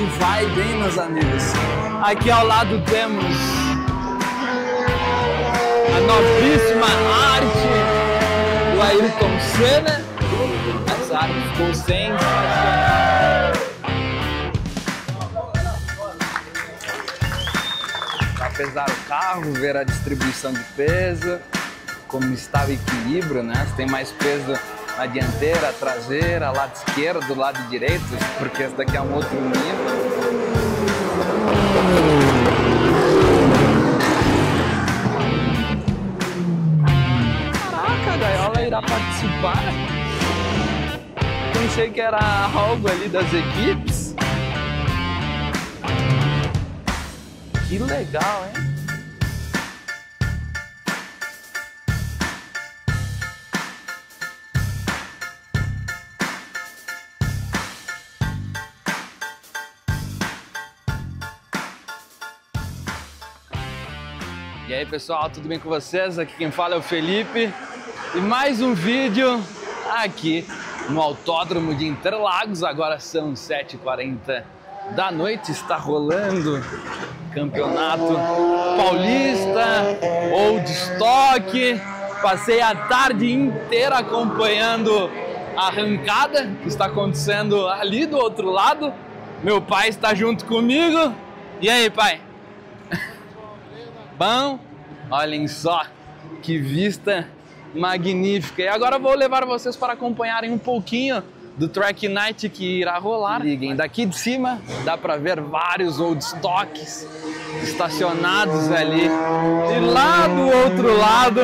Que vai bem, meus amigos. Aqui ao lado temos a novíssima arte do Ayrton Senna. Essa arte ficou sensacional. Para pesar o carro, ver a distribuição de peso, como está o equilíbrio, né? Se tem mais peso na dianteira, traseira, lado esquerdo, lado direito, porque esse daqui é um outro nível. A irá participar. Pensei que era algo ali das equipes. Que legal, hein? Aí pessoal, tudo bem com vocês? Aqui quem fala é o Felipe e mais um vídeo aqui no Autódromo de Interlagos. Agora são 7h40 da noite, está rolando Campeonato Paulista de estoque. Passei a tarde inteira acompanhando a arrancada que está acontecendo ali do outro lado. Meu pai está junto comigo. E aí, pai? Bom, olhem só que vista magnífica. E agora vou levar vocês para acompanharem um pouquinho do Track Night que irá rolar. Liguem daqui de cima, dá para ver vários old stocks estacionados ali. E lá do outro lado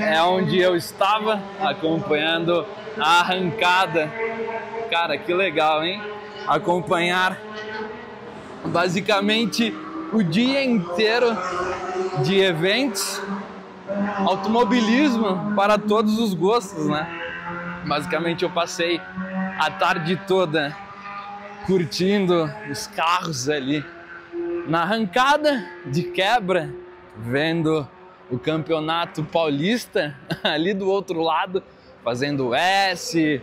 é onde eu estava acompanhando a arrancada. Cara, que legal, hein? Acompanhar basicamente o dia inteiro de eventos, automobilismo para todos os gostos, né? Basicamente eu passei a tarde toda curtindo os carros ali na arrancada de quebra, vendo o campeonato paulista ali do outro lado, fazendo S,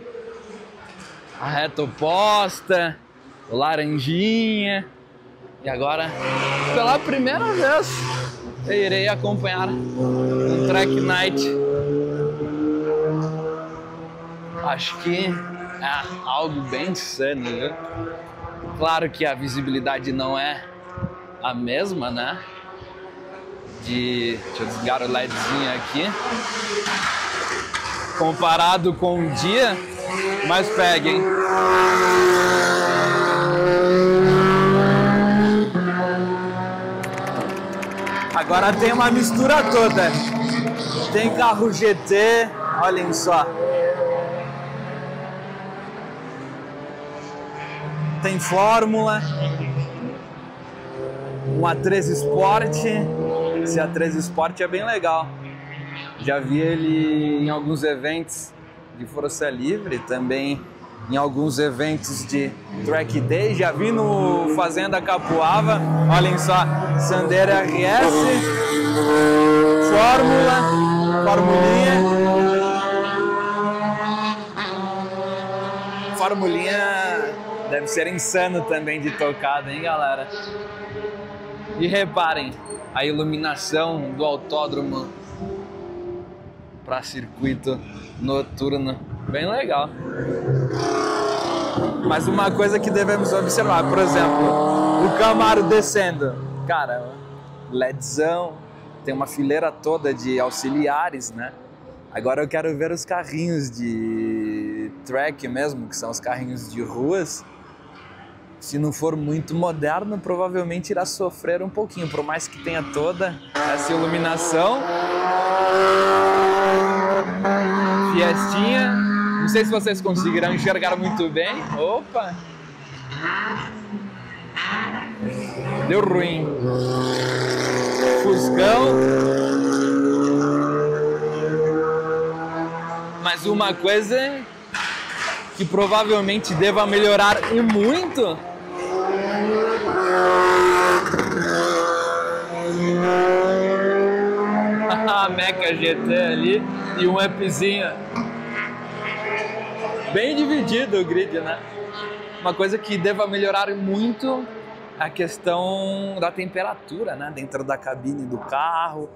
a reta oposta, o laranjinha. E agora, pela primeira vez, eu irei acompanhar um track night. Acho que é algo bem insano, viu? Claro que a visibilidade não é a mesma, né? De. Deixa eu desligar o LEDzinho aqui. Comparado com o dia, mas peguem. Agora tem uma mistura toda. Tem carro GT, olhem só. Tem Fórmula. Um A3 Sport. Esse A3 Sport é bem legal. Já vi ele em alguns eventos de Força Livre, também em alguns eventos de track day. Já vi no Fazenda Capuava, olhem só, Sandero RS, Fórmula, Formulinha. Formulinha deve ser insano também de tocada, hein, galera? E reparem, a iluminação do autódromo para circuito noturno, bem legal. Mas uma coisa que devemos observar, por exemplo, o Camaro descendo, cara, LEDzão, tem uma fileira toda de auxiliares, né? Agora eu quero ver os carrinhos de track mesmo, que são os carrinhos de ruas. Se não for muito moderno, provavelmente irá sofrer um pouquinho, por mais que tenha toda essa iluminação. Fiestinha. Não sei se vocês conseguirão enxergar muito bem. Opa! Deu ruim. Fuscão. Mas uma coisa que provavelmente deva melhorar e muito a Meca GT ali e um upzinho bem dividido o grid, né? Uma coisa que deva melhorar muito a questão da temperatura, né? Dentro da cabine do carro,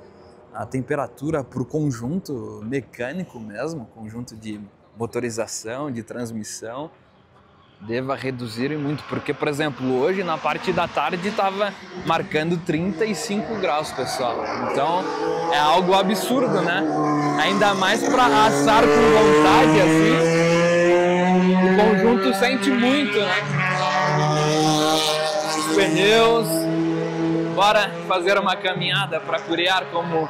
a temperatura para o conjunto mecânico mesmo, conjunto de motorização, de transmissão, deva reduzir muito, porque, por exemplo, hoje na parte da tarde estava marcando 35 graus, pessoal. Então é algo absurdo, né? Ainda mais para assar com vontade assim. O conjunto sente muito, né? Os pneus. Bora fazer uma caminhada para curiar como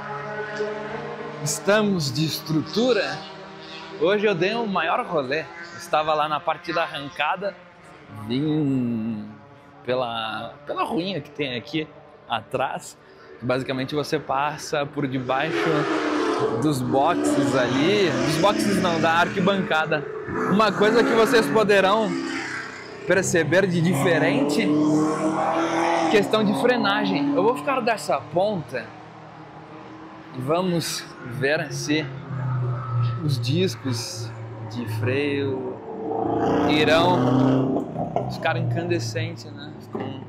estamos de estrutura. Hoje eu dei um maior rolê estava lá na parte da arrancada, vim pela, pela ruinha que tem aqui atrás. Basicamente você passa por debaixo dos boxes ali, dos boxes não, da arquibancada. Uma coisa que vocês poderão perceber de diferente, questão de frenagem. Eu vou ficar dessa ponta e vamos ver se os discos de freio irão ficar incandescentes, né?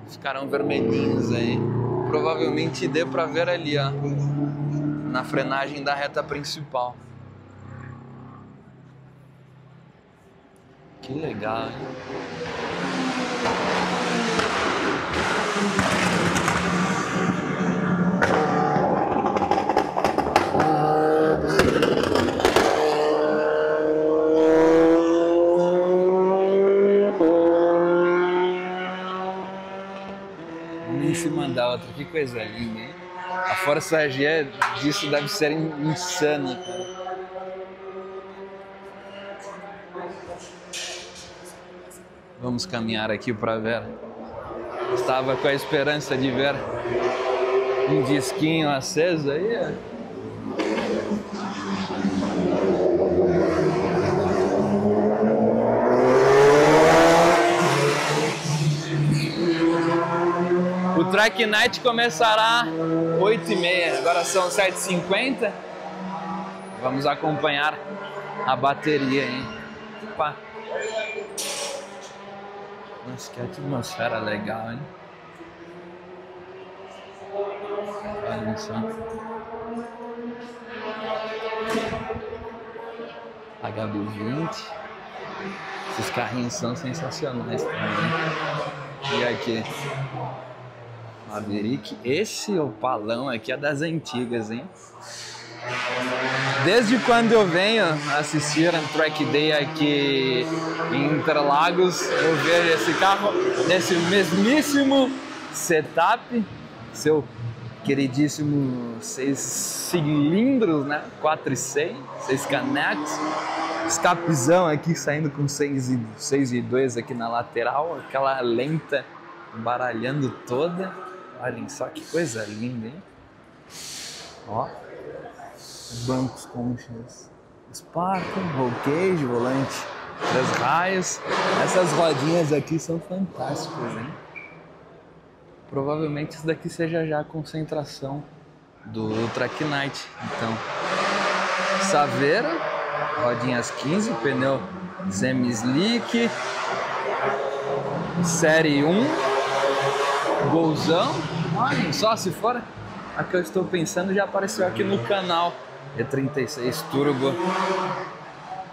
Ficarão vermelhinhos aí. Provavelmente dê para ver ali, ó, na frenagem da reta principal. Que legal, hein? outra, que coisa linda, hein? A força G disso deve ser insana, cara. Vamos caminhar aqui para ver. Estava com a esperança de ver um disquinho aceso aí. Track Night começará 8h30, agora são 7h50. Vamos acompanhar a bateria, hein? Opa. Nossa, que atmosfera legal, hein? Olha só. HB20. Esses carrinhos são sensacionais também. E aqui? Maverick. Esse opalão aqui é das antigas, hein? Desde quando eu venho assistir um track day aqui em Interlagos, eu vejo esse carro nesse mesmíssimo setup, seu queridíssimo seis cilindros, né? 4 e 6, seis canecos, escapizão aqui saindo com 6 e, 6 e 2 aqui na lateral, aquela lenta baralhando toda. Olhem só que coisa linda, hein? Ó, bancos conchas, Sparkle, roll cage, volante, três raios. Essas rodinhas aqui são fantásticas, hein? Provavelmente isso daqui seja já a concentração do Track Night. Então, Saveira, rodinhas 15, pneu semi-slick, série 1, golzão. Olhem só, se for a que eu estou pensando, já apareceu aqui no canal E36 Turbo,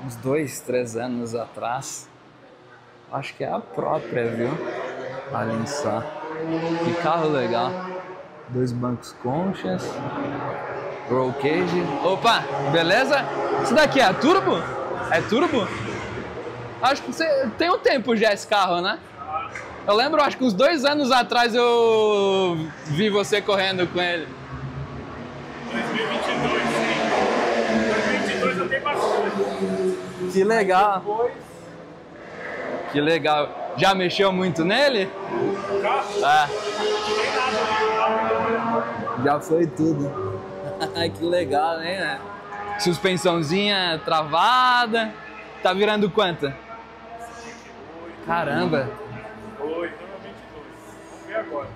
uns dois, três anos atrás. Acho que é a própria, viu? Só. Que carro legal. Dois bancos conchas. Roll cage. Opa, beleza? Isso daqui é turbo? É turbo? Acho que você tem um tempo já esse carro, né? Eu lembro, acho que uns dois anos atrás eu vi você correndo com ele. 2022, sim. 2022 eu tenho bastante. Que legal. Que legal. Já mexeu muito nele? Já. É. Já foi tudo. que legal, né? Suspensãozinha travada. Tá virando quanta? Caramba agora.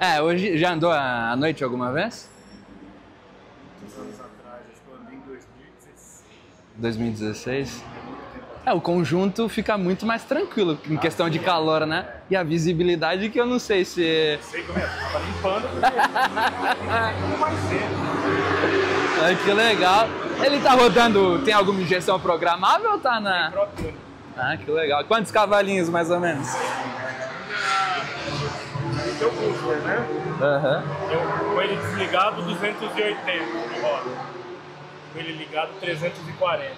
É, hoje já andou à noite alguma vez? Muitos anos atrás, acho que eu andei em 2016. 2016? É, o conjunto fica muito mais tranquilo em questão de calor, né? E a visibilidade que eu não sei se. Sei como é, tava limpando porque não vai ser. Ai, que legal. Ele tá rodando, tem alguma injeção programável ou tá na. Ah, que legal. Quantos cavalinhos mais ou menos? Esse é o booster, né? Aham. Com ele desligado, 280 de roda. Com ele ligado, 340.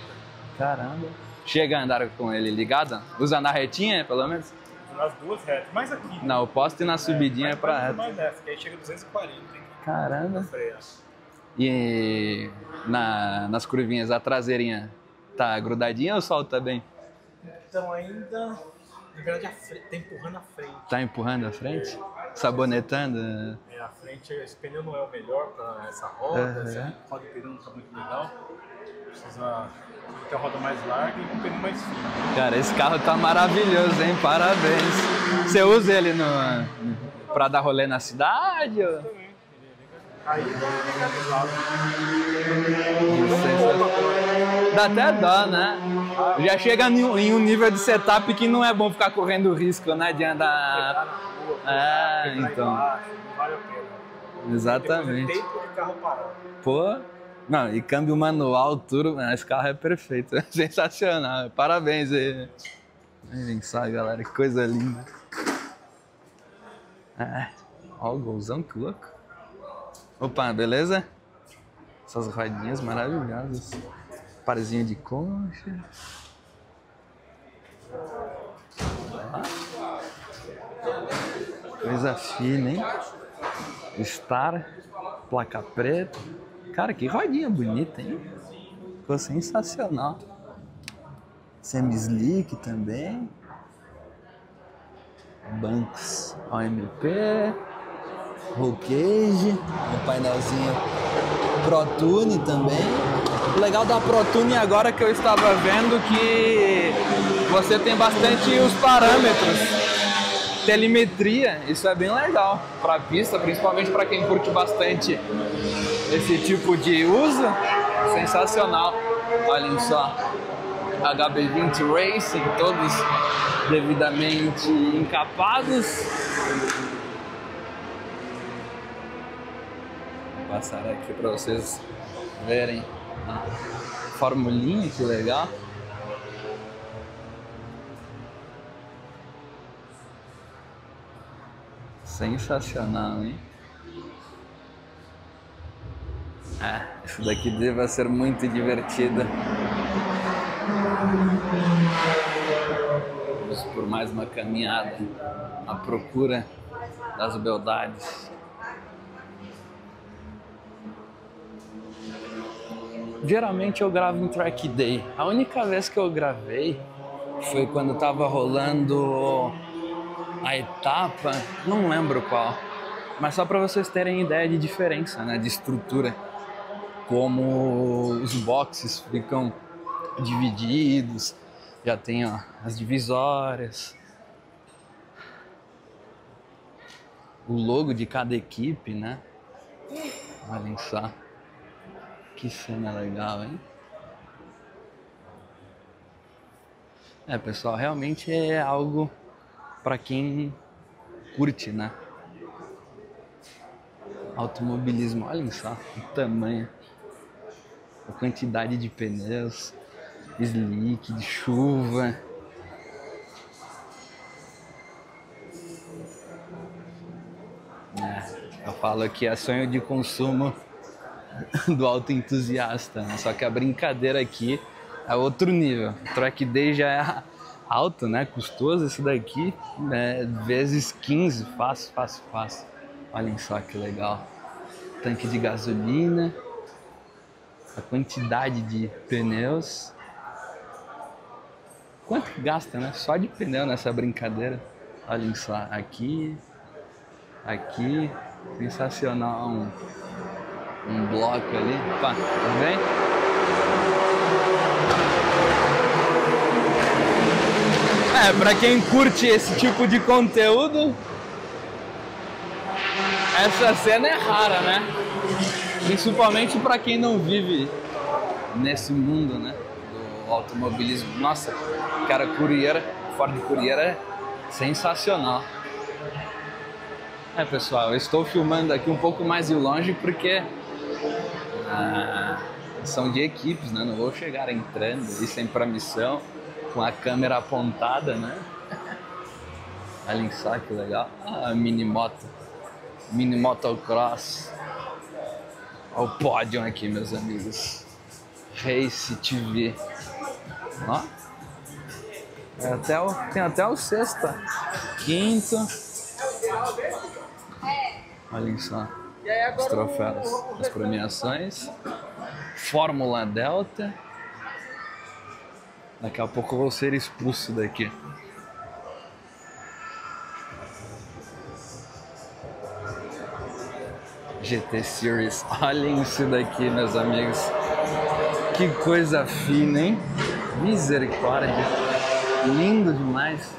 Caramba. Chega a andar com ele ligado? Usa na retinha, pelo menos? Nas duas retas. Mais aqui. Na oposta e na subidinha é mais, pra reta. mais nessa, que aí chega a 240. Tem que Caramba. E na, nas curvinhas, a traseirinha tá grudadinha ou solta bem? Então ainda, na verdade, a frente, tá empurrando a frente. Tá empurrando a frente? Sabonetando? É, a esse pneu não é o melhor para essa roda, Aham. essa roda de pneu não tá muito legal. Precisa ter a roda mais larga e um pneu mais fino. Cara, esse carro tá maravilhoso, hein? Parabéns. Você usa ele no, pra dar rolê na cidade? Ou... É. Aí é legalizado. Dá até dó, né? Já chega em um nível de setup que não é bom ficar correndo risco, né? De andar. quebrar então. não vale a pena. Exatamente. Tempo de carro parado. Pô. Não, e câmbio manual, tudo. Esse carro é perfeito. É sensacional. Parabéns aí. Olhem só, galera. Que coisa linda. Ah, ó o golzão, que louco. Opa, beleza? Essas rodinhas maravilhosas. Parzinho de concha. Ah. Coisa fina, hein? Star, placa preta. Cara, que rodinha bonita, hein? Ficou sensacional. Semi-slick também. Bancos OMP. Roll. Um painelzinho Pro Tune também. O legal da Pro Tune agora que eu estava vendo que você tem bastante os parâmetros telemetria, isso é bem legal para pista, principalmente para quem curte bastante esse tipo de uso. Sensacional. Olhem só. HB20 Racing, todos devidamente encapados. Vou passar aqui para vocês verem a formulinha, que legal. Sensacional, hein? Ah, isso daqui deve ser muito divertido. Vamos por mais uma caminhada à procura das beldades. Geralmente eu gravo em track day. A única vez que eu gravei foi quando tava rolando a etapa, não lembro qual, mas só para vocês terem ideia de diferença, né, de estrutura, como os boxes ficam divididos, já tem ó, as divisórias, o logo de cada equipe, né? Olhem só, que cena legal, hein? É, pessoal, realmente é algo para quem curte, né? Automobilismo, olhem só o tamanho, a quantidade de pneus, slick, de chuva. É, eu falo que é sonho de consumo do autoentusiasta, né? Só que a brincadeira aqui é outro nível. Track day já é alto, né? Custoso esse daqui, né? vezes 15, fácil, fácil, fácil. Olhem só que legal. Tanque de gasolina, a quantidade de pneus. Quanto que gasta, né? Só de pneu nessa brincadeira. Olhem só, aqui, aqui, sensacional. Um, um bloco ali. Opa, tudo bem? É, pra quem curte esse tipo de conteúdo, essa cena é rara, né? Principalmente pra quem não vive nesse mundo, né? Do automobilismo. Nossa, cara, Courier, Ford Courier é sensacional. É, pessoal, eu estou filmando aqui um pouco mais de longe porque ah, são de equipes, né? Não vou chegar entrando e sem permissão, com a câmera apontada, né? Olha só que legal. Ah, mini moto. Mini motocross. Olha o pódio aqui, meus amigos. Race TV. Ó. É até o, tem até o sexto. Quinto. Olha só. Os troféus, as premiações. Fórmula Delta. Daqui a pouco eu vou ser expulso daqui. GT Series. Olhem isso daqui, meus amigos. Que coisa fina, hein? Misericórdia. Lindo demais.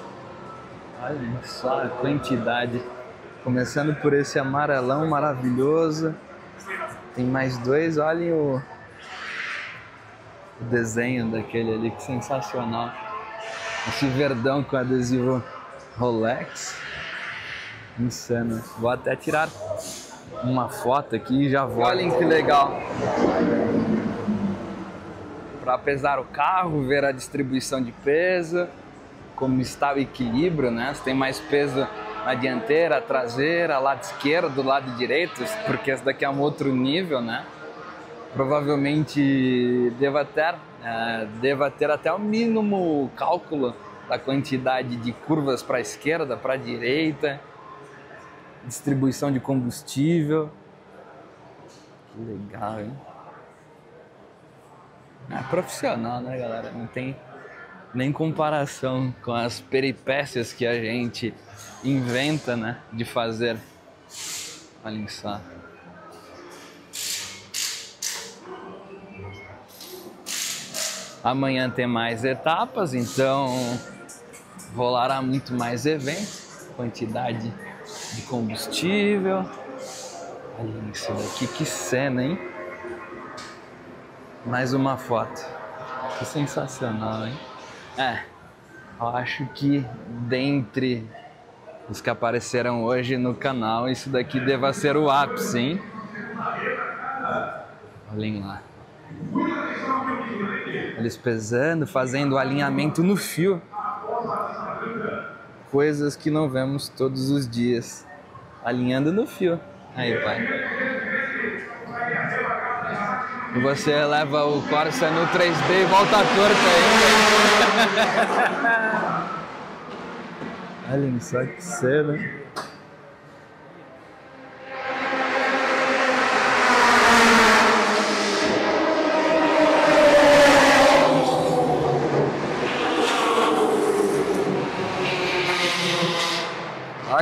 Olhem só a quantidade. Começando por esse amarelão maravilhoso. Tem mais dois, olhem o, o desenho daquele ali, que sensacional. Esse verdão com adesivo Rolex. Insano. Vou até tirar uma foto aqui e já vou. Olhem que legal. Para pesar o carro, ver a distribuição de peso, como está o equilíbrio, né? Se tem mais peso na dianteira, traseira, lado esquerdo, lado direito, porque esse daqui é um outro nível, né? Provavelmente deva ter, é, deva ter até o mínimo cálculo da quantidade de curvas para a esquerda, para a direita, distribuição de combustível. Que legal, hein? É profissional, né, galera? Não tem nem comparação com as peripécias que a gente inventa, né, de fazer. Olha só. Amanhã tem mais etapas, então rolará muito mais eventos, quantidade de combustível. Olha isso daqui, que cena, hein? Mais uma foto. Que sensacional, hein? É, eu acho que dentre os que apareceram hoje no canal, isso daqui deva ser o ápice, hein? Olhem lá. Eles pesando, fazendo alinhamento no fio. Coisas que não vemos todos os dias. Alinhando no fio. Aí, pai. E você leva o Corsa no 3D e volta torto ainda. Olhem só que cena.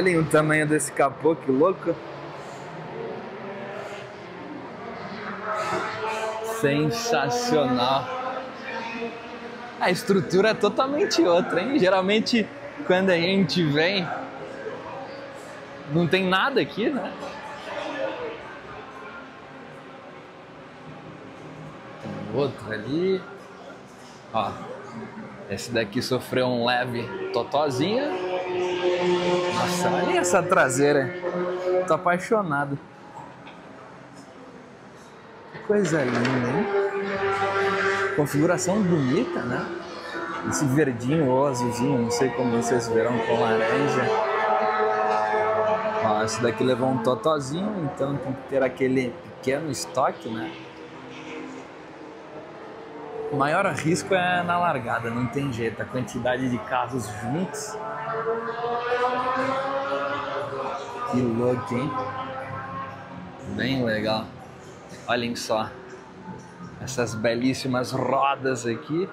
Olhem o tamanho desse capô, que louco. Sensacional. A estrutura é totalmente outra, hein? Geralmente quando a gente vem, não tem nada aqui, né? Tem outro ali. Ó, esse daqui sofreu um leve totozinho. Nossa, olha essa traseira. Tô apaixonado. Que coisa linda, hein? Configuração bonita, né? esse verdinho ou azulzinho, não sei como vocês verão com laranja. Ó, esse daqui levou um totozinho, então tem que ter aquele pequeno estoque, né? O maior risco é na largada, não tem jeito, a quantidade de carros juntos. Que louco, hein? Bem legal. Olhem só essas belíssimas rodas aqui.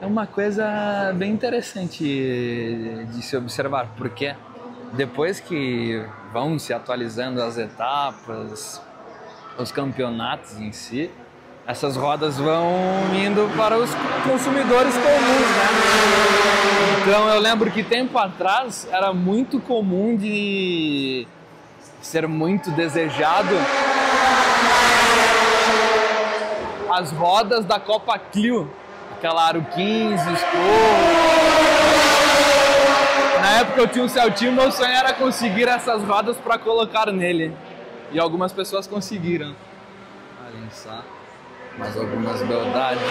é uma coisa bem interessante de se observar, porque depois que vão se atualizando as etapas, os campeonatos em si, essas rodas vão indo para os consumidores comuns, né? Então eu lembro que tempo atrás era muito comum de ser muito desejado as rodas da Copa Clio, aquela Aro 15, Stroll. Na época eu tinha um Celtinho, meu sonho era conseguir essas rodas para colocar nele. E algumas pessoas conseguiram. Olhem só. Mais algumas beldades.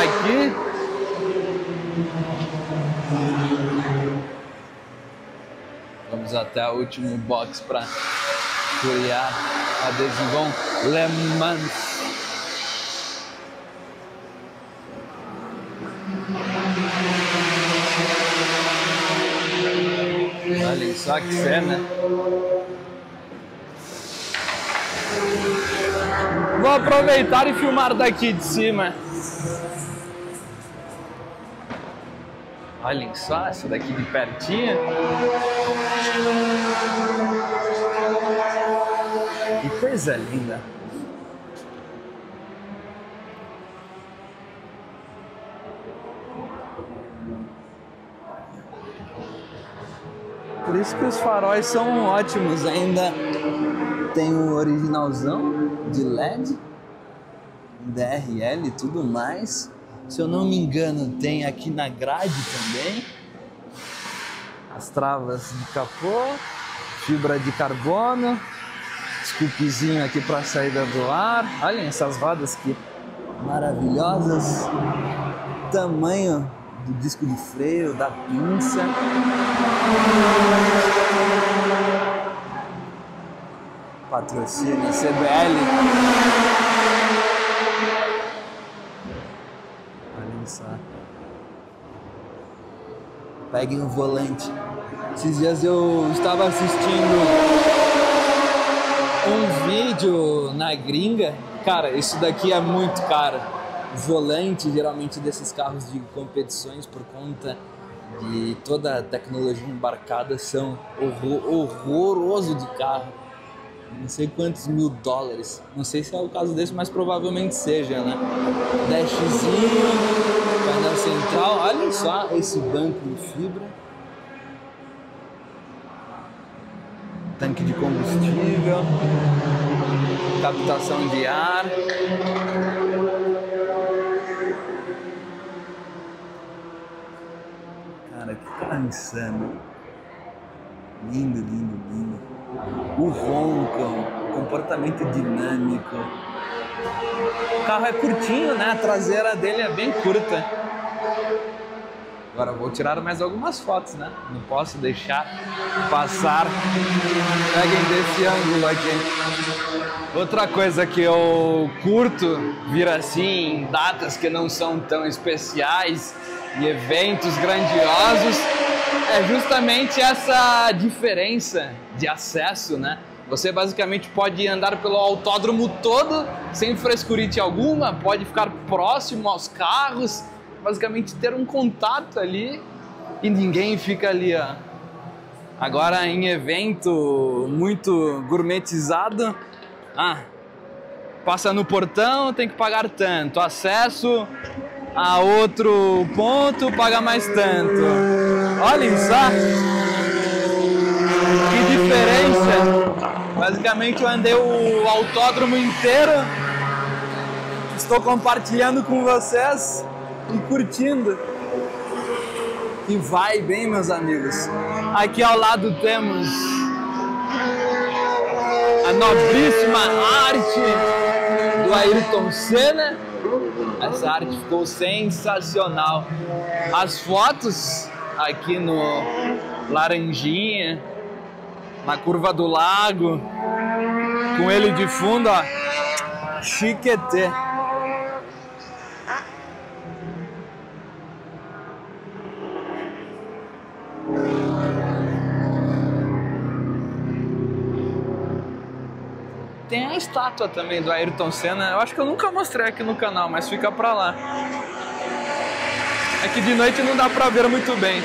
Aqui. Vamos até o último box para criar adesivão Le Mans. Olha só que cena. Vou aproveitar e filmar daqui de cima. Olhem só, essa daqui de pertinho. Que coisa linda. Por isso que os faróis são ótimos. Ainda tem o originalzão de LED, DRL e tudo mais. Se eu não me engano, tem aqui na grade também as travas de capô, fibra de carbono, scoopzinho aqui para saída do ar. Olhem essas rodas que maravilhosas. Tamanho do disco de freio, da pinça. Patrocínio CBL. Olha só. Peguem o volante. Esses dias eu estava assistindo um vídeo na gringa. Cara, isso daqui é muito caro volante geralmente desses carros de competições por conta de toda a tecnologia embarcada são horror, horroroso de carro não sei quantos mil dólares. Não sei se é o caso desse mas provavelmente seja né? Dashzinho painel central. Olha só esse banco de fibra. Tanque de combustível. Captação de ar. Cara, que carro insano. Lindo, lindo, lindo. O ronco, comportamento dinâmico. O carro é curtinho, né? A traseira dele é bem curta. Agora vou tirar mais algumas fotos, né? Não posso deixar passar. Peguem desse ângulo aqui. Outra coisa que eu curto vir assim em datas que não são tão especiais e eventos grandiosos é justamente essa diferença de acesso, né? Você basicamente pode andar pelo autódromo todo sem frescurite alguma, pode ficar próximo aos carros, basicamente ter um contato ali e ninguém fica ali, ó. Agora em evento muito gourmetizado, ah, passa no portão, tem que pagar tanto, acesso a outro ponto paga mais tanto. Olhem só que diferença. Basicamente eu andei o autódromo inteiro. Estou compartilhando com vocês e curtindo. E vai bem, meus amigos. Aqui ao lado temos a nobríssima arte do Ayrton Senna essa arte ficou sensacional. As fotos aqui no Laranjinha, na curva do lago, com ele de fundo, ó, chiquetê. Tem a estátua também do Ayrton Senna. Eu acho que eu nunca mostrei aqui no canal, mas fica pra lá. É que de noite não dá pra ver muito bem.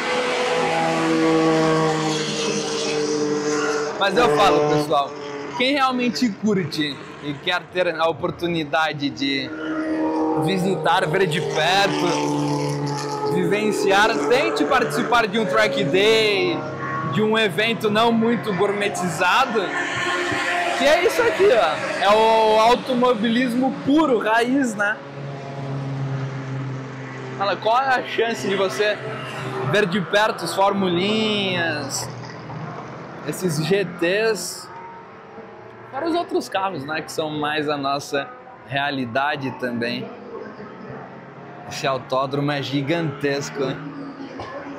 Mas eu falo, pessoal, quem realmente curte e quer ter a oportunidade de visitar, ver de perto, vivenciar, tente participar de um track day, de um evento não muito gourmetizado que é isso aqui, ó. É o automobilismo puro, raiz, né? Fala, qual é a chance de você ver de perto os formulinhas, esses GTs, para os outros carros, né, que são mais a nossa realidade também. Esse autódromo é gigantesco. Né?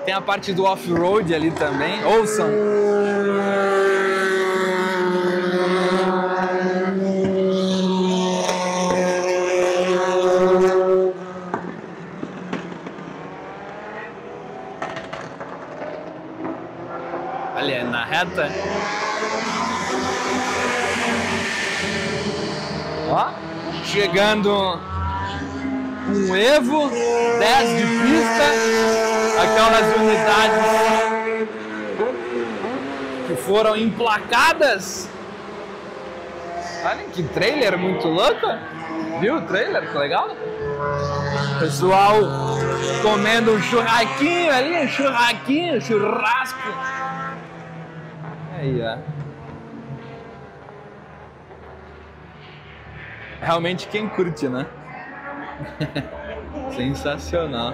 Tem a parte do off-road ali também. Ouçam! Ali é na reta. Ó, chegando um Evo, 10 de pista, aquelas unidades que foram emplacadas. Olha que trailer muito louco! Viu o trailer? Que legal! Pessoal comendo um churraquinho ali, um churraquinho, um churrasco. Aí, ó. Realmente quem curte, né? Sensacional.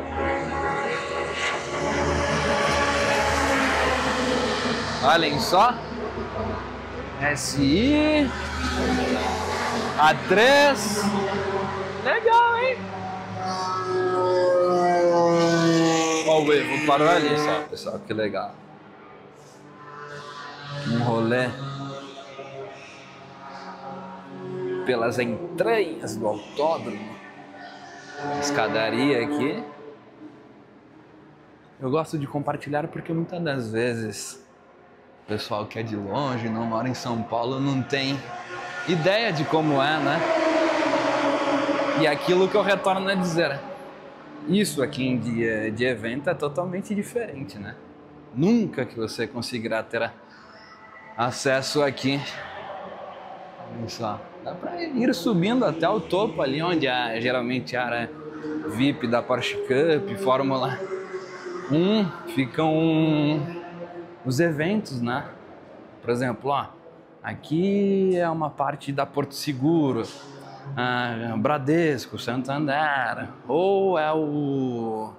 Olhem só. SI. A3. Legal, hein? Ó o Evo parou ali só, pessoal. Que legal. Um rolê pelas entranhas do autódromo escadaria aqui. Eu gosto de compartilhar porque muitas das vezes o pessoal que é de longe, não mora em São Paulo, não tem ideia de como é, né? E aquilo que eu retorno a dizer. Isso aqui em dia de evento é totalmente diferente, né? Nunca que você conseguirá ter acesso aqui. Olha só. Dá para ir subindo até o topo ali, onde é geralmente a área VIP da Porsche Cup, Fórmula 1, ficam os eventos, né? Por exemplo, ó, aqui é uma parte da Porto Seguro, Bradesco, Santander, ou é o,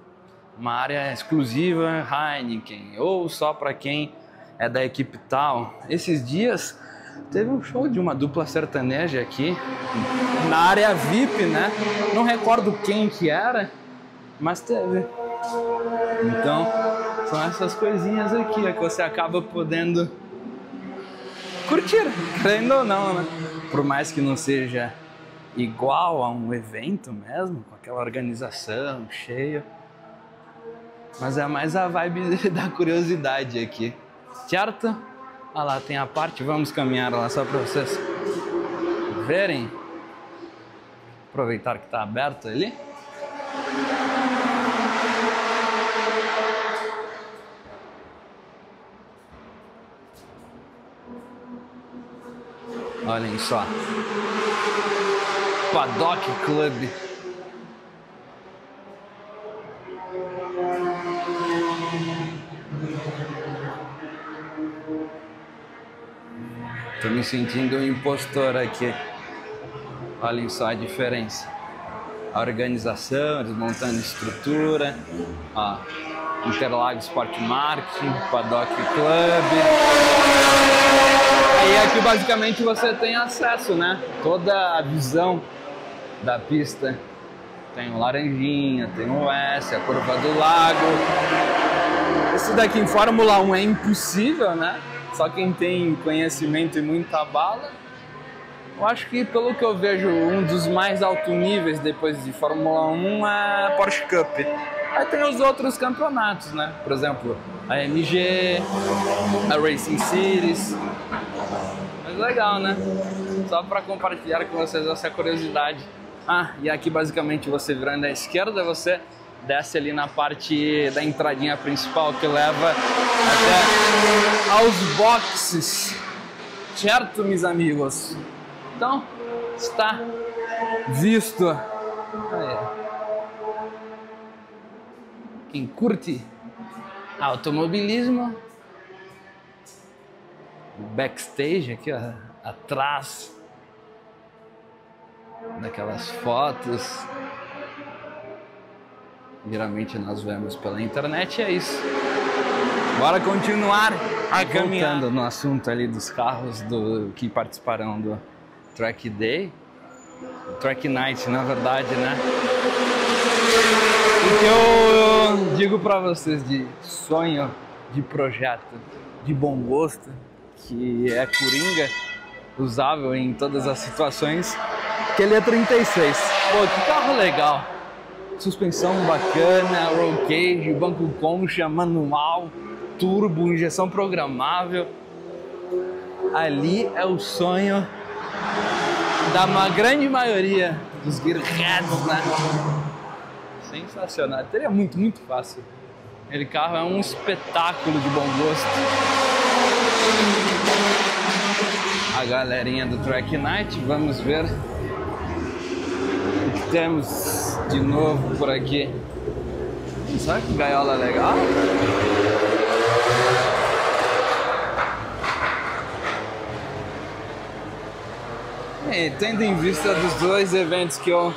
uma área exclusiva Heineken, ou só para quem é da equipe tal. Esses dias Teve um show de uma dupla sertaneja aqui, na área VIP, né? Não recordo quem que era, mas teve. Então, são essas coisinhas aqui que você acaba podendo curtir, querendo ou não, né? Por mais que não seja igual a um evento mesmo, com aquela organização cheia. Mas é mais a vibe da curiosidade aqui, certo? Ah lá, tem a parte, vamos caminhar lá só para vocês verem. Aproveitar que está aberto ali. Olhem só. Paddock Club. Tô me sentindo um impostor aqui. Olhem só a diferença. A organização, eles montando estrutura, ó, Interlagos Sport Marketing, Paddock Club. Aí aqui basicamente você tem acesso, né? Toda a visão da pista. Tem o Laranjinha, tem o S, a Curva do Lago. Esse daqui em Fórmula 1 é impossível, né? Só quem tem conhecimento e muita bala. Eu acho que, pelo que eu vejo, um dos mais altos níveis depois de Fórmula 1 é a Porsche Cup. Aí tem os outros campeonatos, né? Por exemplo, a MG, a Racing Series. Mas legal, né? Só para compartilhar com vocês essa curiosidade. Ah, e aqui basicamente você virando à esquerda, você desce ali na parte da entradinha principal que leva até aos boxes, certo, meus amigos? Então, está visto. Aí. Quem curte automobilismo, backstage aqui, ó, atrás daquelas fotos. Geralmente nós vemos pela internet, é isso. Bora continuar a caminhar. no assunto ali dos carros do que participarão do Track Day, Track Night, na verdade, né? O que eu digo para vocês de sonho, de projeto, de bom gosto, que é Coringa, usável em todas as situações, que ele é 36. Pô, que carro legal! Suspensão bacana, roll cage, banco concha, manual, turbo, injeção programável. Ali é o sonho da uma grande maioria dos gearheads, né? Sensacional. Teria muito, muito fácil. Aquele carro é um espetáculo de bom gosto. A galerinha do Track Night, vamos ver temos de novo por aqui. Sabe que gaiola legal? E tendo em vista dos dois eventos que eu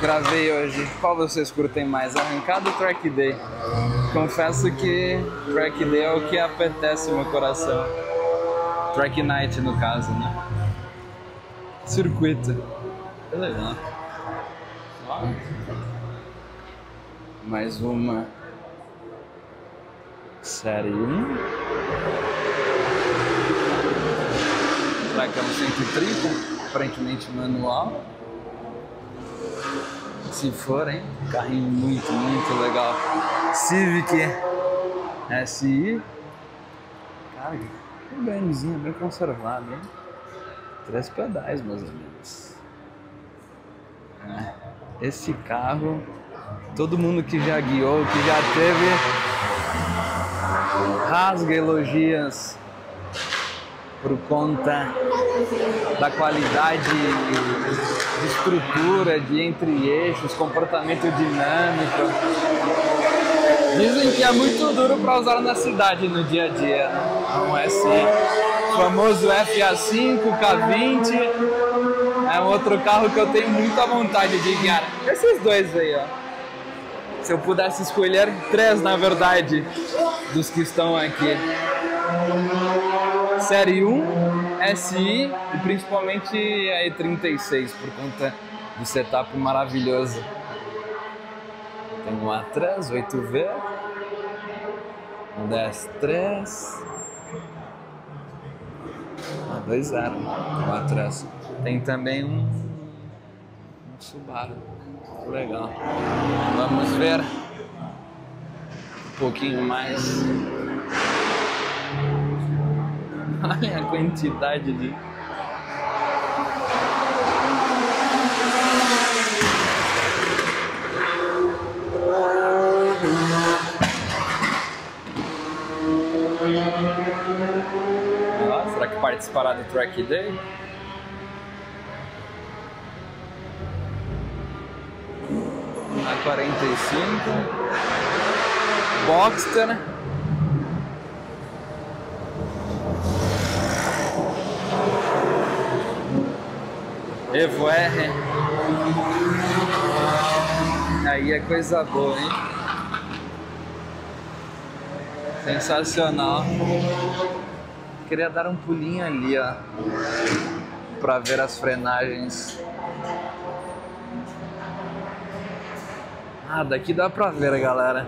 gravei hoje, qual vocês curtem mais? Arrancada ou Track Day? Confesso que Track Day é o que apetece meu coração. Track Night no caso, né? Circuito. Que legal. Mais uma série 1. Será que é um 130? Aparentemente manual. Se for, hein? Carrinho muito, muito legal. Civic SI. Cara, bem grandinho, bem conservado, hein? Três pedais, ou menos. É. Esse carro, todo mundo que já guiou, que já teve, rasga elogias por conta da qualidade de estrutura, de entre-eixos, comportamento dinâmico. Dizem que é muito duro para usar na cidade no dia a dia, né? Não é assim. O famoso FA5, K20 é um outro carro que eu tenho muita vontade de guiar. Esses dois aí, ó. Se eu pudesse escolher três, na verdade, dos que estão aqui. Série 1, SI e principalmente a E36 por conta do setup maravilhoso. Tem um A3, 8V, um 10.3, ah, 2.0, um A3. Tem também um, um Subaru, legal. Vamos ver um pouquinho mais Olha a quantidade de. Será que participará do Track Day? 45 Boxster Evo R. Aí é coisa boa, hein? Sensacional. Queria dar um pulinho ali, ó. Pra ver as frenagens. Ah, daqui dá pra ver, galera.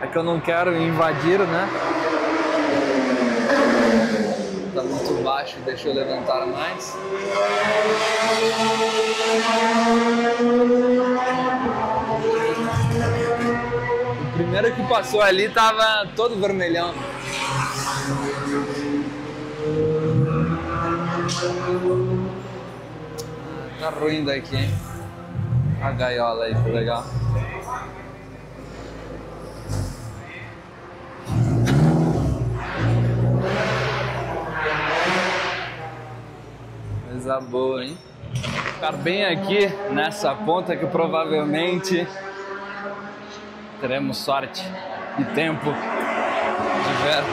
É que eu não quero invadir, né? Tá muito baixo, deixa eu levantar mais. O primeiro que passou ali tava todo vermelhão. Ah, tá ruim daqui, hein? A gaiola aí, foi legal. Coisa boa, hein? Ficar bem aqui nessa ponta que provavelmente teremos sorte e tempo de ver.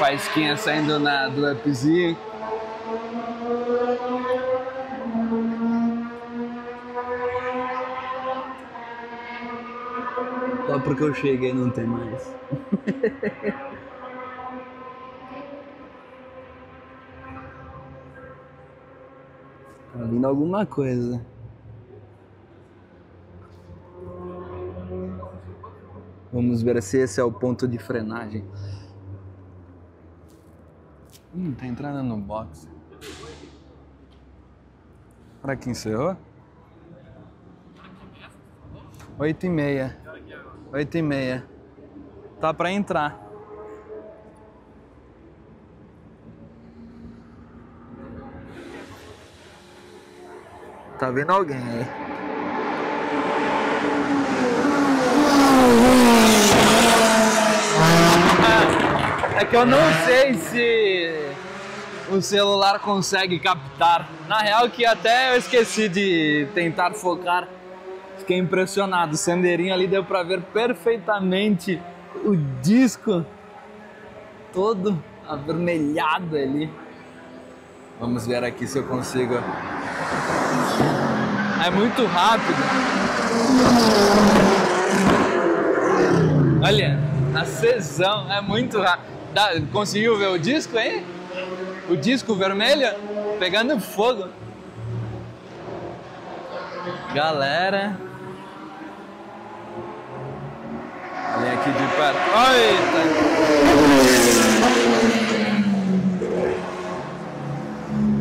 faísquinha saindo na, do upzinho. Porque eu cheguei não tem mais. tá vindo alguma coisa. Vamos ver se esse é o ponto de frenagem. Hum, tá entrando no box. Para que encerrou? Oito e meia. Oito e meia. Tá para entrar. Tá vendo alguém aí? É que eu não sei se o celular consegue captar. Na real que até eu esqueci de tentar focar. Fiquei impressionado. O sendeirinho ali deu pra ver perfeitamente o disco todo avermelhado ali. Vamos ver aqui se eu consigo. É muito rápido. Olha, acesão, é muito rápido. Conseguiu ver o disco aí? O disco vermelho pegando fogo. Galera. Olha aqui de perto. Eita!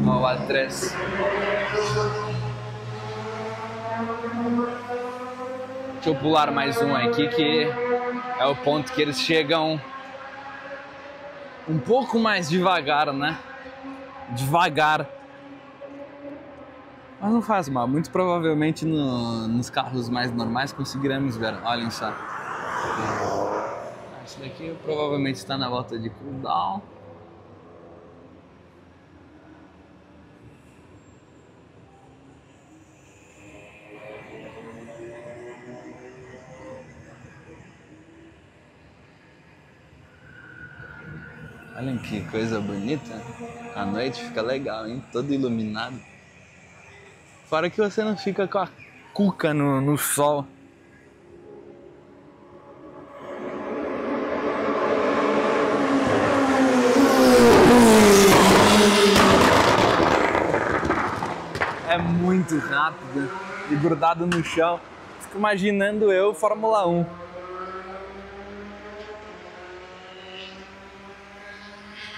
Ó, o A3. Deixa eu pular mais um aqui que é o ponto que eles chegam um pouco mais devagar, né? Devagar. Mas não faz mal, muito provavelmente no, nos carros mais normais conseguiremos ver. Olhem só. Esse daqui provavelmente está na volta de cooldown. Olha que coisa bonita. A noite fica legal, hein? Todo iluminado. Fora que você não fica com a cuca no, no sol. Muito rápido e grudado no chão. Fico imaginando eu Fórmula 1.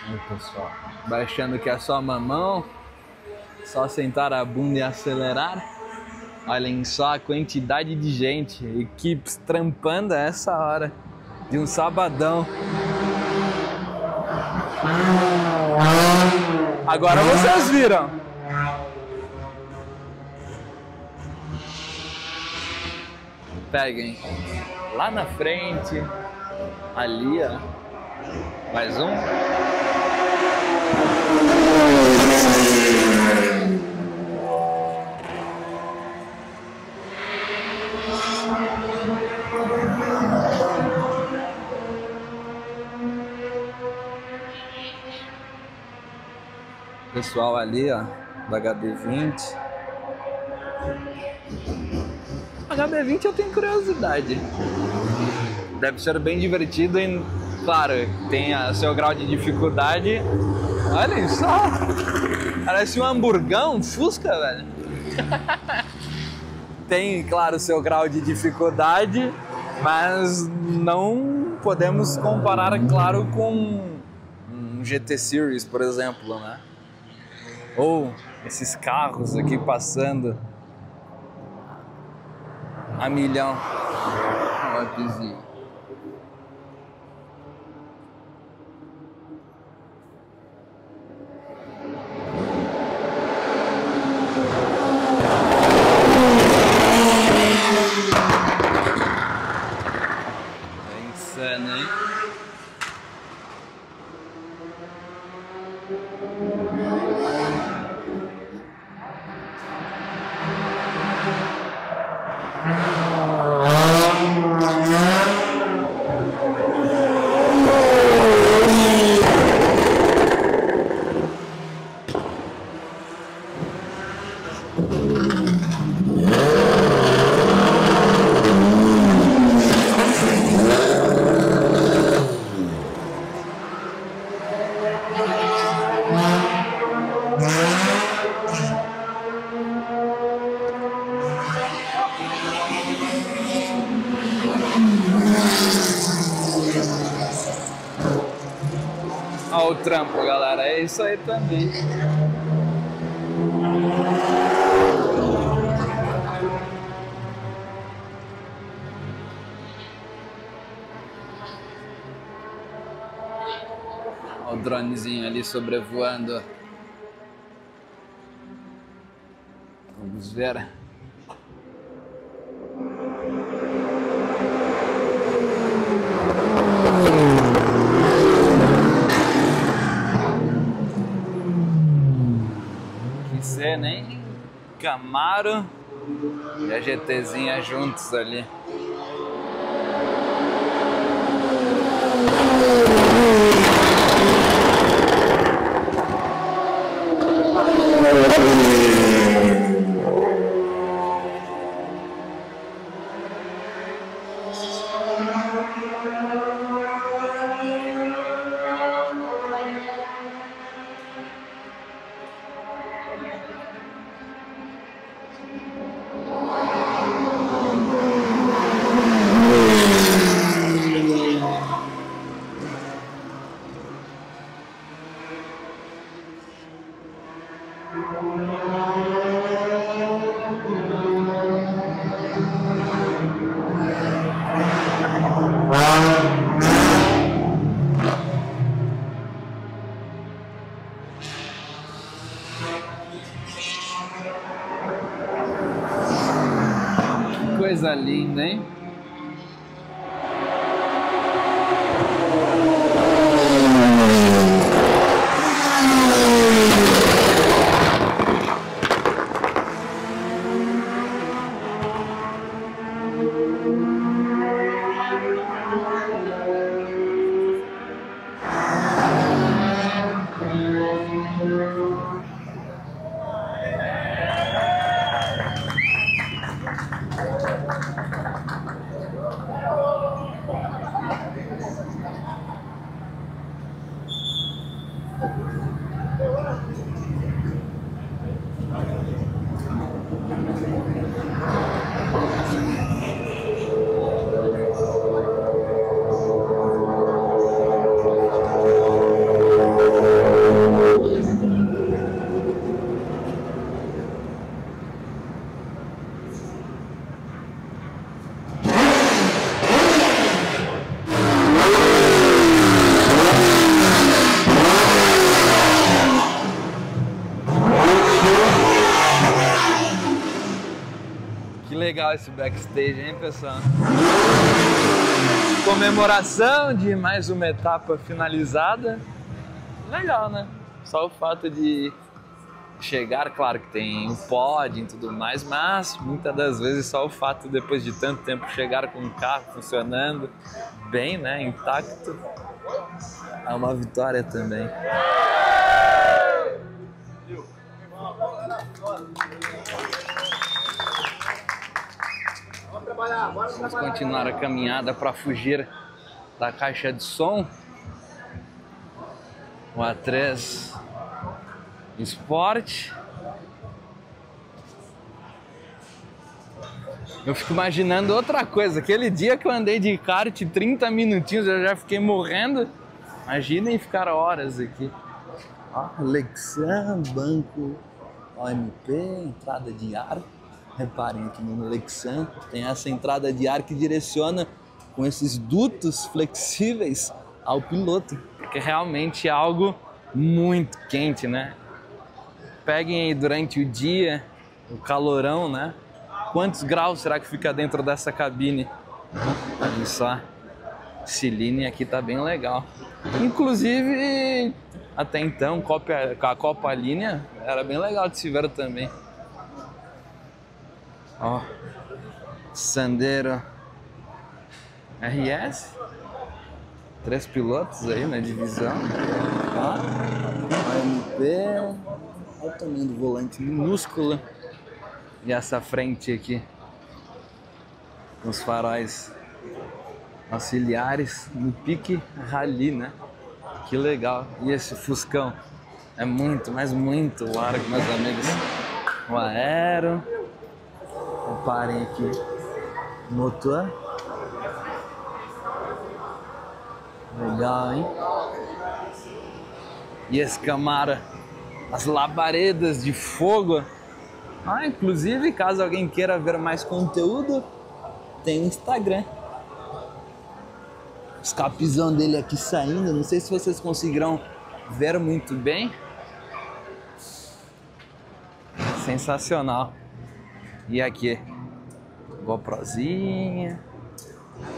Aí, pessoal, baixando que é só mamão, só sentar a bunda e acelerar. Olhem só a quantidade de gente, equipes trampando a essa hora de um sabadão. Agora vocês viram. Peguem lá na frente, ali, ó. Mais um. Pessoal ali, ó, da HB20. HB20 eu tenho curiosidade. Deve ser bem divertido e, claro, tem a seu grau de dificuldade. Olhem só! Parece um hamburgão, um Fusca, velho. tem, claro, seu grau de dificuldade, mas não podemos comparar, claro, com um GT Series, por exemplo, né? Ou esses carros aqui passando a milhão. Olha o upzinho. É insano, hein? Olha o trampo, galera. É isso aí também. O dronezinho ali sobrevoando. Vamos ver. Que cena, hein? Camaro e a GTzinha juntos ali. Legal esse backstage, hein, pessoal? Comemoração de mais uma etapa finalizada. Legal, né? Só o fato de chegar, claro que tem o pódio e tudo mais, mas muitas das vezes só o fato depois de tanto tempo chegar com o carro funcionando bem, né, intacto, é uma vitória também. Vamos continuar a caminhada para fugir da caixa de som. O A3 Sport. Eu fico imaginando outra coisa. Aquele dia que eu andei de kart 30 minutinhos, eu já fiquei morrendo. Imaginem ficar horas aqui. Ó, Lexan, banco OMP, entrada de ar. Reparem aqui no Lexan, tem essa entrada de ar que direciona com esses dutos flexíveis ao piloto, porque realmente é algo muito quente, né? Peguem aí durante o dia o calorão, né? Quantos graus será que fica dentro dessa cabine? Olha só, esse Line aqui tá bem legal. Inclusive, até então, a Copa Linha era bem legal de se ver também. Ó, Sandero RS. Três pilotos aí na divisão. Ó, AMP. Olha o tamanho do volante minúsculo. E essa frente aqui, os faróis auxiliares no pique rally, né? Que legal. E esse Fuscão é muito, mas muito largo, meus amigos. O aero. Reparem aqui. Motor. Legal, hein? E esse Camaro, as labaredas de fogo. Ah, inclusive, caso alguém queira ver mais conteúdo, tem o Instagram. O escapizão dele aqui saindo, não sei se vocês conseguirão ver muito bem. Sensacional. E aqui, GoProzinha,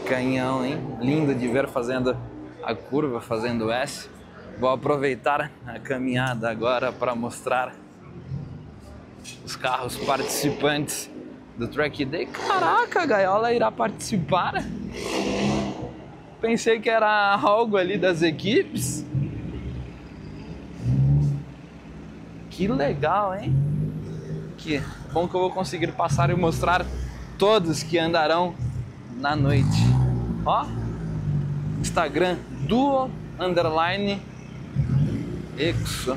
canhão, hein? Lindo de ver fazendo a curva, fazendo S. Vou aproveitar a caminhada agora para mostrar os carros participantes do Track Day. Caraca, a Gaiola irá participar. Pensei que era algo ali das equipes. Que legal, hein? Que bom que eu vou conseguir passar e mostrar todos que andarão na noite. Ó, Instagram duo underline exo.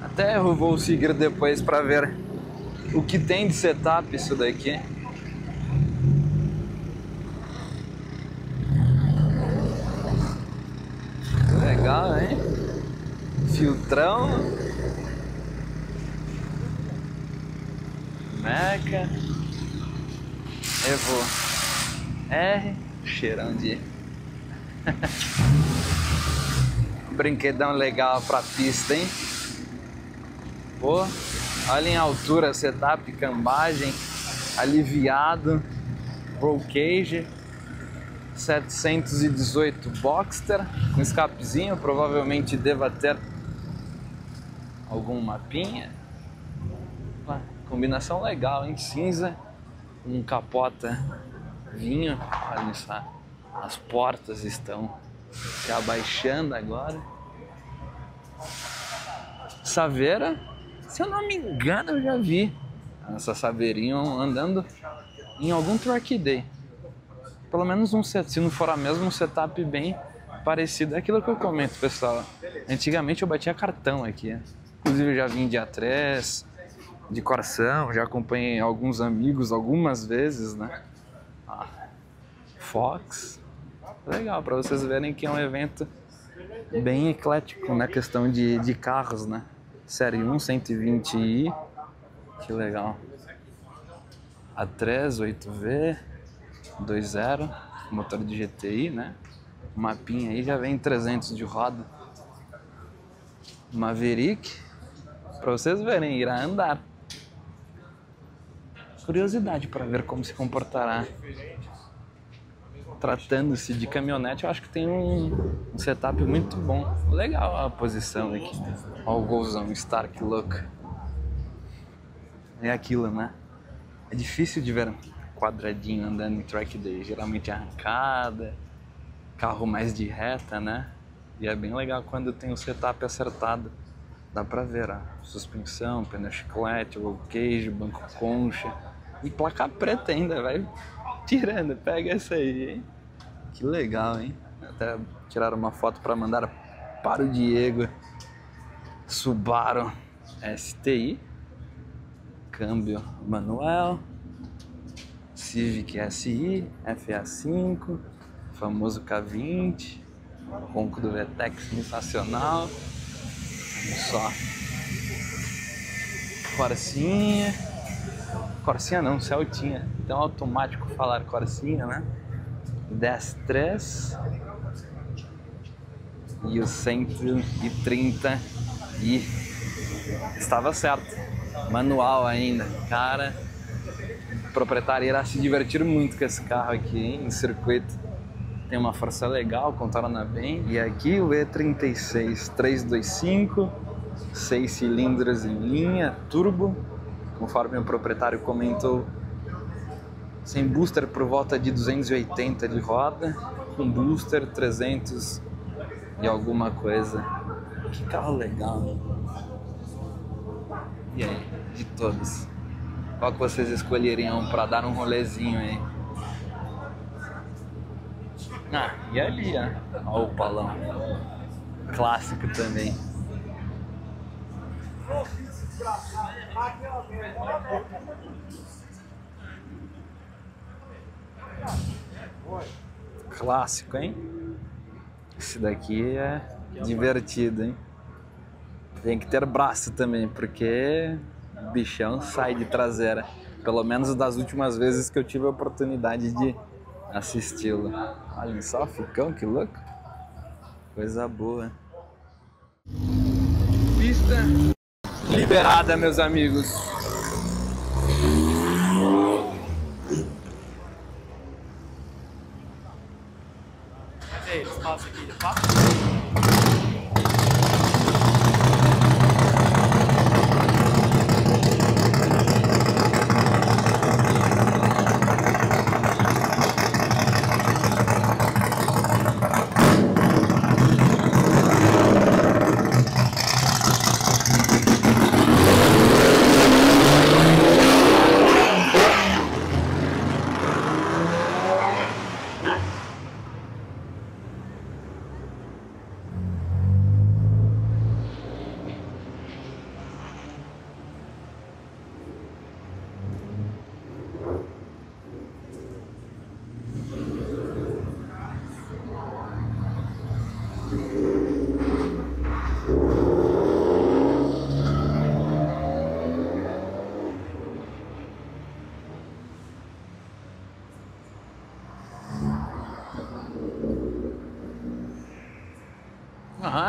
Até eu vou seguir depois para ver o que tem de setup isso daqui. Legal, hein? Filtrão. Meca. Evo R. Cheirão de. Brinquedão legal pra pista, hein? Pô, olha em altura, setup, cambagem, aliviado, roll cage, 718 Boxster, com escapezinho, provavelmente deva ter algum mapinha. Combinação legal, hein? Cinza, um capota vinho, olha só, as portas estão se abaixando agora. Saveira, se eu não me engano, eu já vi essa saveirinha andando em algum track day. Pelo menos um set, se não for a mesma, um setup bem parecido. É aquilo que eu comento, pessoal. Antigamente eu batia cartão aqui. Inclusive eu já vim de A3, de Coração, já acompanhei alguns amigos algumas vezes, né? Ah, Fox. Legal, para vocês verem que é um evento bem eclético na questão de, de carros, né? Série 1 120i, que legal. A3 8V 2.0, motor de GTI, né? Mapinha aí já vem 300 de roda. Maverick, para vocês verem, irá andar. Curiosidade para ver como se comportará. Tratando-se de caminhonete, eu acho que tem um, um, setup muito bom. Legal a posição aqui. Olha o golzão Stark Look. É aquilo, né? É difícil de ver quadradinho andando em track day. Geralmente arrancada, carro mais de reta, né? E é bem legal quando tem o setup acertado. Dá pra ver, ó. Suspensão, pneu chiclete, roll cage, banco concha. E placa preta ainda, vai tirando. Pega essa aí, hein? Que legal, hein? Até tiraram uma foto para mandar para o Diego. Subaru STI. Câmbio manual. Civic SI, FA5, famoso K20, ronco do Vetex sensacional. Só. Corsinha. Corsinha não, Celtinha. Então automático falar Corsinha, né? 10.3 e o 130 e estava certo. Manual ainda. Cara, o proprietário irá se divertir muito com esse carro aqui, hein, em circuito. Tem uma força legal, contorna bem. E aqui o E36 325, 6 cilindros em linha, turbo, conforme o proprietário comentou, sem booster por volta de 280 de roda, com booster 300 e alguma coisa. Que carro legal? E aí, de todos? Qual que vocês escolheriam para dar um rolezinho aí? Ah, e ali, ó. Ó o palão. Clássico também. Clássico, hein? Esse daqui é divertido, hein? Tem que ter braço também, porque o bichão sai de traseira. Pelo menos das últimas vezes que eu tive a oportunidade de assisti-lo. Olhem só, ficão, que louco. Coisa boa. Pista liberada, meus amigos. Mas aí, espaço aqui de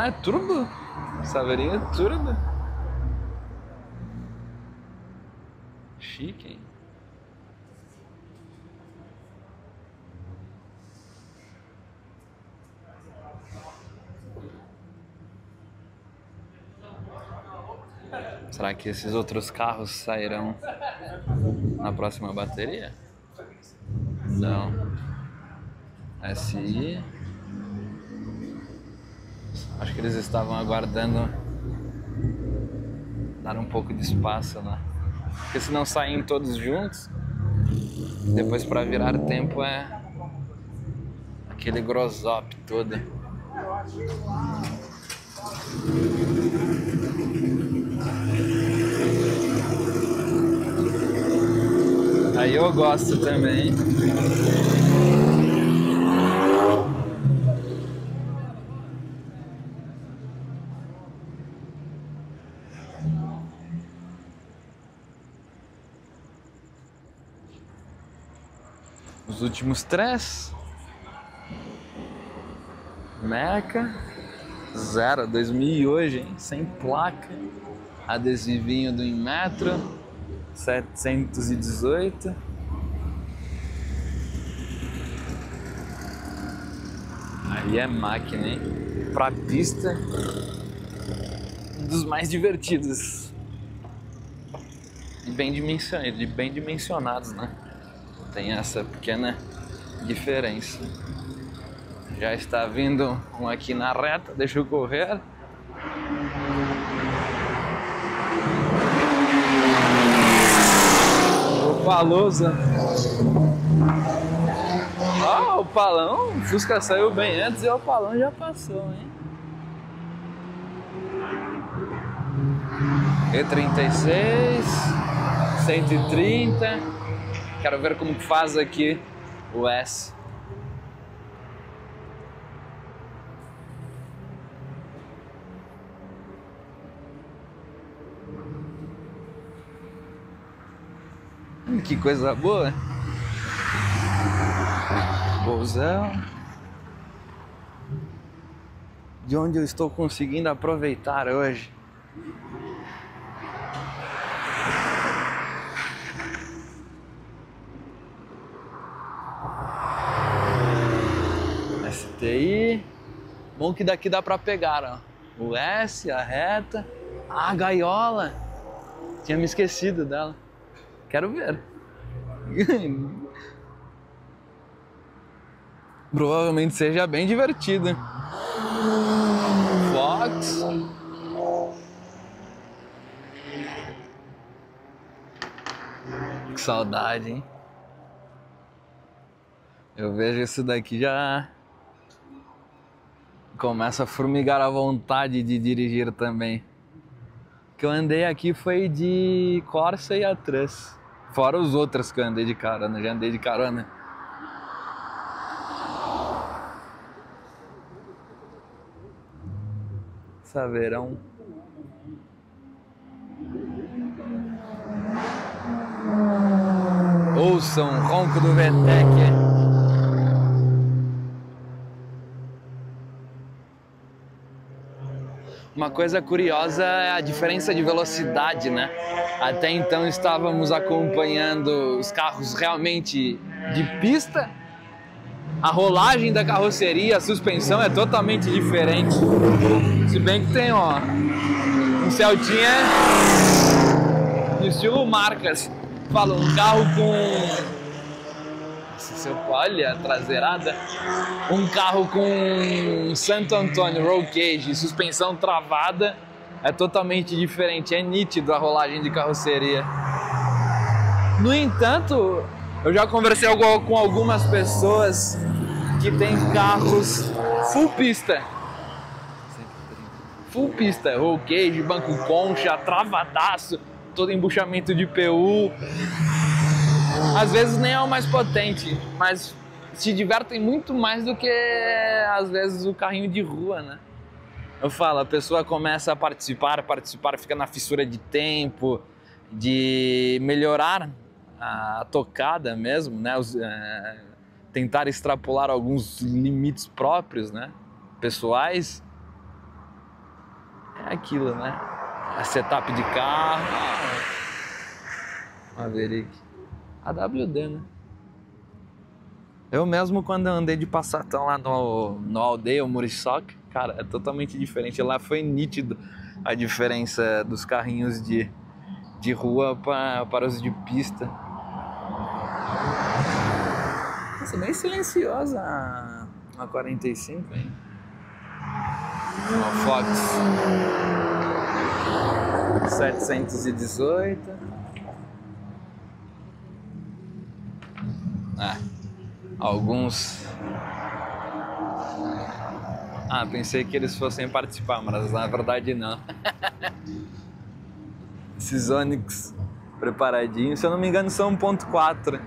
Ah, é turbo. Saveirinha é turbo. Chique, hein? Será que esses outros carros sairão na próxima bateria? Não. SI. Eles estavam aguardando dar um pouco de espaço, né? Porque se não saem todos juntos, depois para virar tempo é aquele grosop todo. Aí eu gosto também. Os últimos três. Meca. Zero, 2000 hoje, hein? Sem placa. Adesivinho do Inmetro. 718. Aí é máquina, hein? Pra pista. Um dos mais divertidos. E bem dimensionados, bem dimensionados, né? Tem essa pequena diferença. Já está vindo um aqui na reta, deixa eu correr. O Palosa. Ó, o Palão, o Fusca saiu bem antes e o Palão já passou, hein? E36, 130. Quero ver como faz aqui o S. Hum, Que coisa boa. Bolsão. De onde eu estou conseguindo aproveitar hoje. STI. Bom que daqui dá pra pegar, ó. O S, a reta, a gaiola. Tinha me esquecido dela. Quero ver. Provavelmente seja bem divertido. Fox. Que saudade, hein? Eu vejo isso daqui já começa a formigar a vontade de dirigir também. O que eu andei aqui foi de Corsa e A3. Fora os outros que eu andei de carona, já andei de carona. Saverão. Ouçam o ronco do Vetec. Uma coisa curiosa é a diferença de velocidade, né? Até então estávamos acompanhando os carros realmente de pista. A rolagem da carroceria, a suspensão é totalmente diferente. Se bem que tem, ó, um Celtinha no estilo marcas. Fala, um carro com se eu olha traseirada, um carro com Santo Antônio roll cage, suspensão travada, é totalmente diferente, é nítido a rolagem de carroceria. No entanto, eu já conversei com algumas pessoas que têm carros full pista. Full pista, roll cage, banco concha, travadaço, todo embuchamento de PU às vezes nem é o mais potente, mas se divertem muito mais do que às vezes o carrinho de rua, né? Eu falo, a pessoa começa a participar, participar, fica na fissura de tempo, de melhorar a tocada mesmo, né? Os, é, tentar extrapolar alguns limites próprios, né? Pessoais. É aquilo, né? A setup de carro. Maverick. A WD, né? Eu mesmo, quando andei de passatão lá no, no Aldeia, o Muriçoca, cara, é totalmente diferente. Lá foi nítido a diferença dos carrinhos de, de rua para, para os de pista. Nossa, bem silenciosa a, a 45, hein? Uma Fox 718. É. Alguns. Ah, pensei que eles fossem participar, mas na verdade não. Esses Onix preparadinhos, se eu não me engano, são 1.4.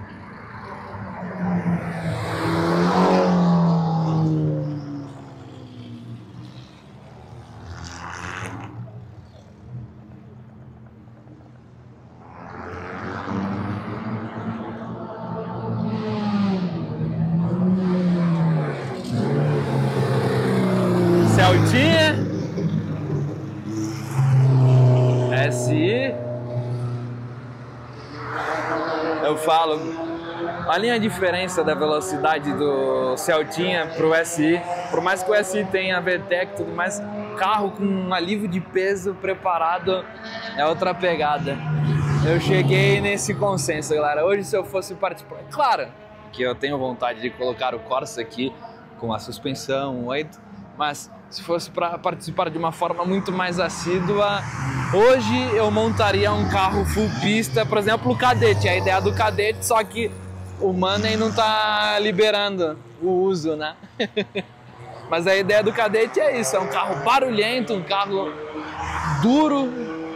diferença da velocidade do Celtinha pro SI, por mais que o SI tenha VTEC e tudo mais, carro com um alívio de peso preparado é outra pegada. Eu cheguei nesse consenso, galera. Hoje, se eu fosse participar, claro que eu tenho vontade de colocar o Corsa aqui com a suspensão 8, mas se fosse para participar de uma forma muito mais assídua, hoje eu montaria um carro full pista, por exemplo, o Cadete, a ideia do Cadete, só que o Money não está liberando o uso, né? Mas a ideia do Cadete é isso, é um carro barulhento, um carro duro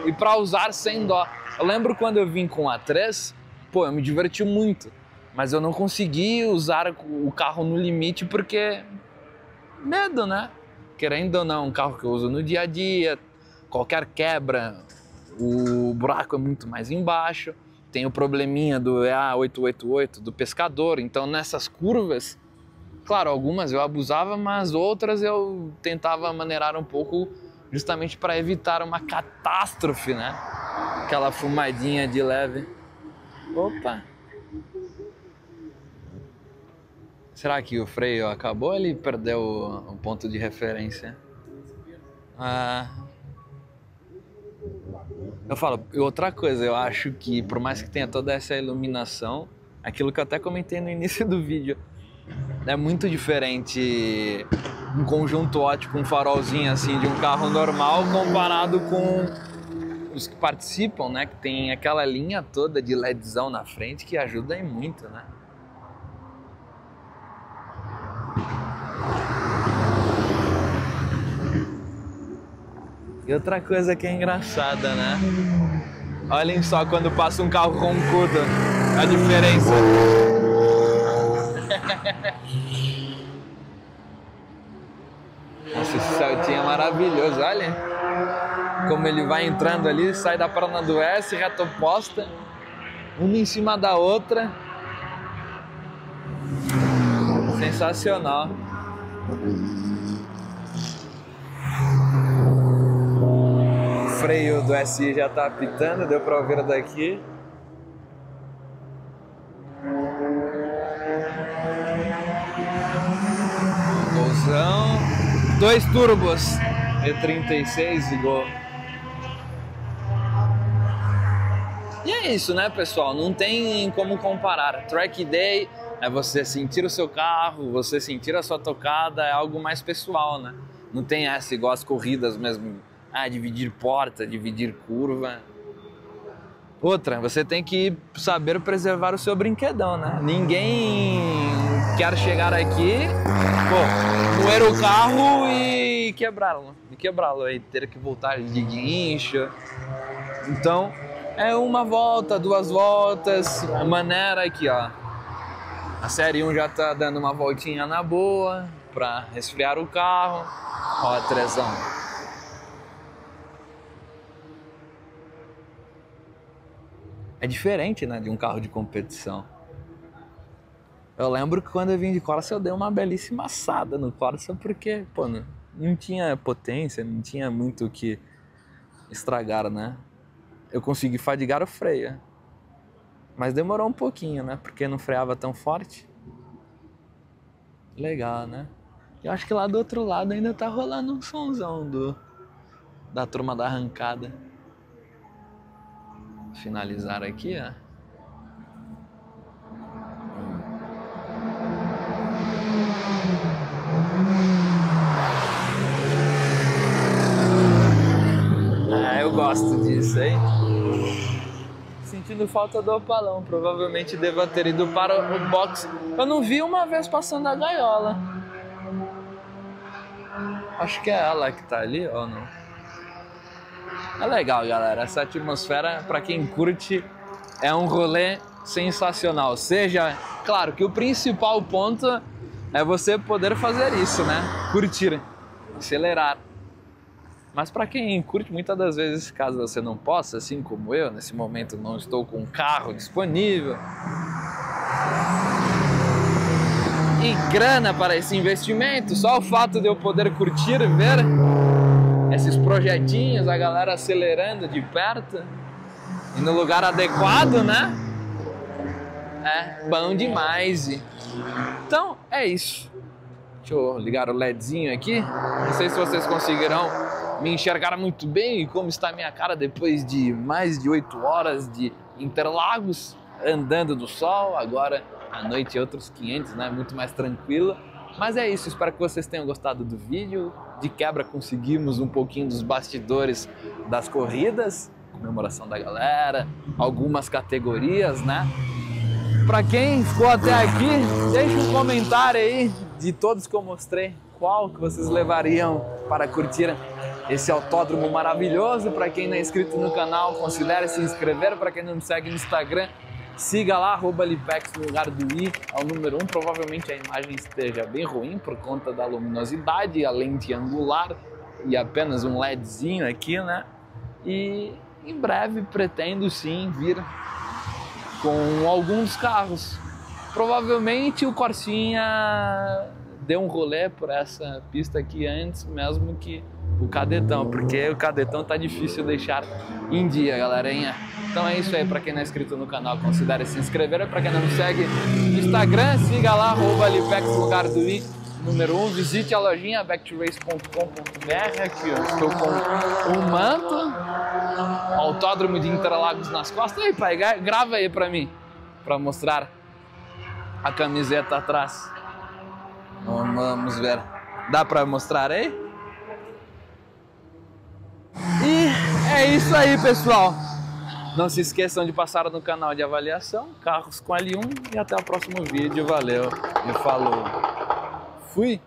e para usar sem dó. Eu lembro quando eu vim com a 3, pô, eu me diverti muito, mas eu não consegui usar o carro no limite porque medo, né? querendo ou não, um carro que eu uso no dia a dia, qualquer quebra, o buraco é muito mais embaixo. Tem o probleminha do EA888 do pescador, então nessas curvas, claro, algumas eu abusava, mas outras eu tentava maneirar um pouco justamente para evitar uma catástrofe, né? Aquela fumadinha de leve. Opa! Será que o freio acabou ou ele perdeu o ponto de referência? Ah. Eu falo, outra coisa, eu acho que por mais que tenha toda essa iluminação, aquilo que eu até comentei no início do vídeo, é muito diferente um conjunto ótico, um farolzinho assim de um carro normal comparado com os que participam, né? Que tem aquela linha toda de LEDzão na frente que ajuda aí muito, né? Outra coisa que é engraçada, né? Olhem só quando passa um carro roncudo, a diferença. Nossa, esse Celtinha é maravilhoso, olha. Como ele vai entrando ali, sai da perna do S, reta oposta, uma em cima da outra. Sensacional. Freio do SI já tá apitando, deu para ouvir daqui. Golzão. Dois turbos. E36 igual. E é isso, né, pessoal? Não tem como comparar. Track Day é você sentir o seu carro, você sentir a sua tocada, é algo mais pessoal, né? Não tem essa igual as corridas mesmo. Ah, dividir porta, dividir curva. Outra, você tem que saber preservar o seu brinquedão, né? Ninguém quer chegar aqui, pô, moer o carro e quebrá-lo, e quebrá-lo aí, ter que voltar de guincho. Então, é uma volta, duas voltas, maneira aqui, ó. A série 1 já tá dando uma voltinha na boa para resfriar o carro. Ó, trezão. É diferente, né, de um carro de competição. Eu lembro que quando eu vim de Corsa eu dei uma belíssima assada no Corsa porque, pô, não, não tinha potência, não tinha muito o que estragar, né? Eu consegui fadigar o freio. Mas demorou um pouquinho, né? Porque não freava tão forte. Legal, né? Eu acho que lá do outro lado ainda tá rolando um sonzão do da turma da arrancada. Finalizar aqui, ó. Ah, eu gosto disso, hein? Sentindo falta do opalão, provavelmente deva ter ido para o box. Eu não vi uma vez passando a gaiola. Acho que é ela que tá ali ou não? É legal, galera. Essa atmosfera, para quem curte, é um rolê sensacional. Seja, claro que o principal ponto é você poder fazer isso, né? Curtir, acelerar. Mas para quem curte, muitas das vezes, caso você não possa, assim como eu, nesse momento não estou com um carro disponível e grana para esse investimento, só o fato de eu poder curtir, ver esses projetinhos, a galera acelerando de perto e no lugar adequado, né? É bom demais. Então é isso. Deixa eu ligar o LEDzinho aqui. Não sei se vocês conseguirão me enxergar muito bem e como está a minha cara depois de mais de oito horas de Interlagos andando do sol. Agora à noite outros 500, né? Muito mais tranquilo. Mas é isso, espero que vocês tenham gostado do vídeo. De quebra conseguimos um pouquinho dos bastidores das corridas, comemoração da galera, algumas categorias, né? Para quem ficou até aqui, deixe um comentário aí de todos que eu mostrei, qual que vocês levariam para curtir esse autódromo maravilhoso. Para quem não é inscrito no canal, considere se inscrever. Para quem não me segue no Instagram, siga lá, arroba Lipex no lugar do i, ao número 1. Provavelmente a imagem esteja bem ruim por conta da luminosidade, a lente angular e apenas um LEDzinho aqui, né? E em breve pretendo sim vir com alguns carros. Provavelmente o Corsinha deu um rolê por essa pista aqui antes, mesmo que o Cadetão, porque o Cadetão tá difícil deixar em dia, galerinha. Então é isso aí, para quem não é inscrito no canal, considere se inscrever. Para quem não me segue no Instagram, siga lá, arroba Lipex, lugar do i, número 1. Um, visite a lojinha backtorace.com.br. Aqui eu estou com um manto, autódromo de Interlagos nas costas. Aí, pai, grava aí para mim, para mostrar a camiseta atrás. Vamos ver. Dá para mostrar aí? E É isso aí, pessoal. Não se esqueçam de passar no canal de avaliação, Carros com L1 e até o próximo vídeo. Valeu e falou. Fui!